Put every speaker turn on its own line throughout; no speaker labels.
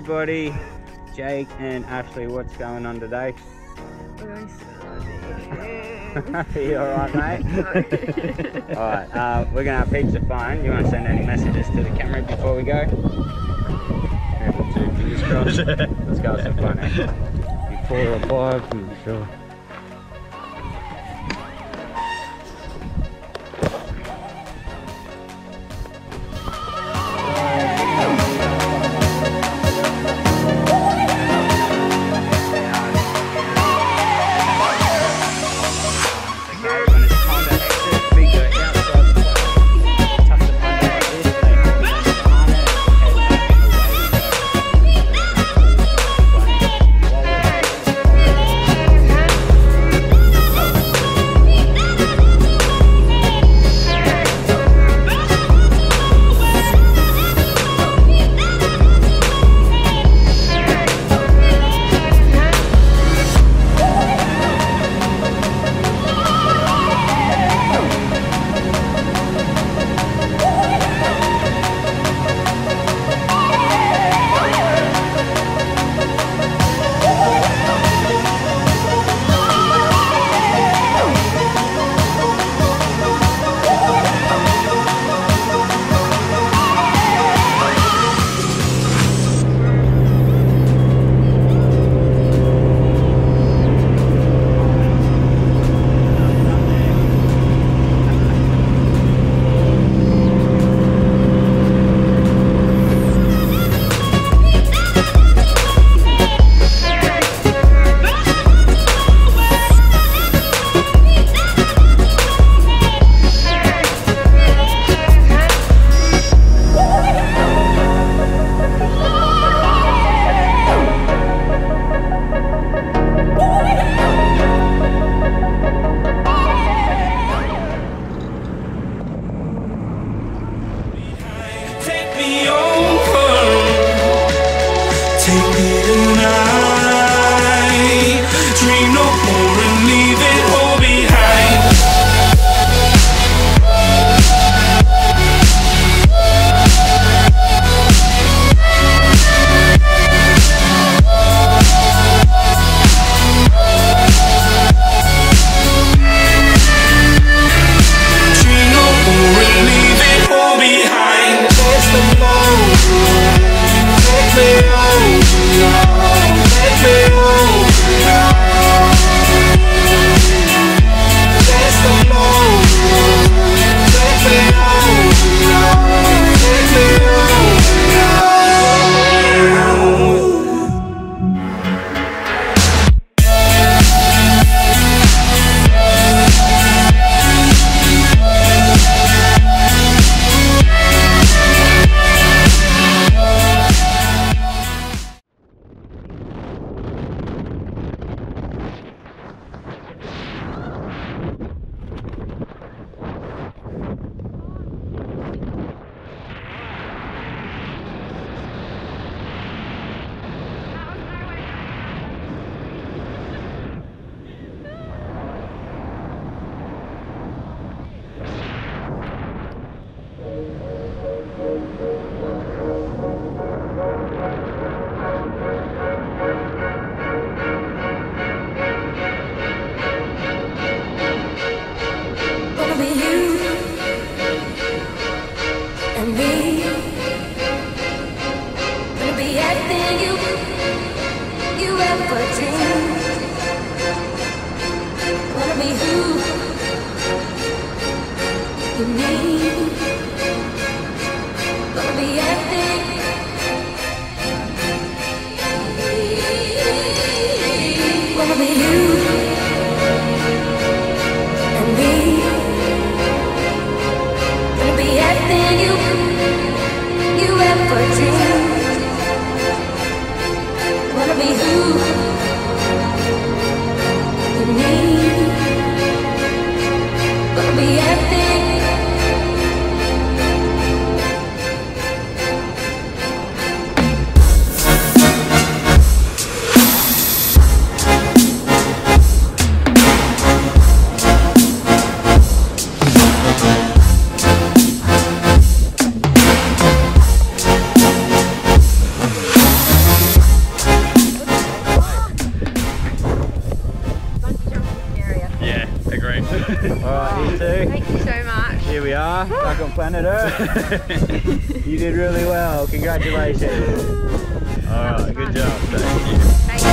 everybody. Jake and Ashlee, what's going on today? you alright, mate? alright, uh, we're gonna have heaps of fun. You wanna send any messages to the camera before we go? Fingers crossed. Let's go have some fun, eh? Four or five, I'm sure. And
me.
Gonna be everything you you ever dreamed. Gonna be who you need. Gonna
on planet Earth. you did really well. Congratulations. All right, good job. Thank you.
Thank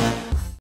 you.